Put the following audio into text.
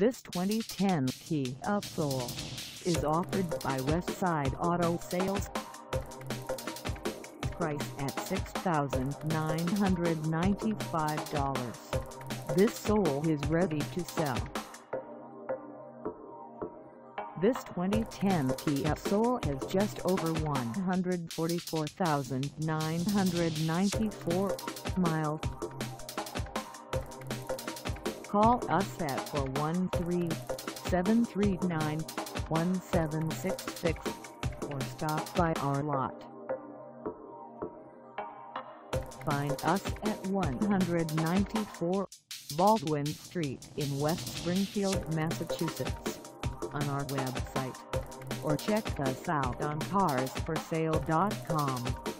This 2010 Kia Soul is offered by Westside Auto Sales. Price at $6,995. This Soul is ready to sell. This 2010 Kia Soul has just over 144,994 miles. Call us at 413-739-1766 or stop by our lot. Find us at 194 Baldwin Street in West Springfield, Massachusetts on our website or check us out on carsforsale.com.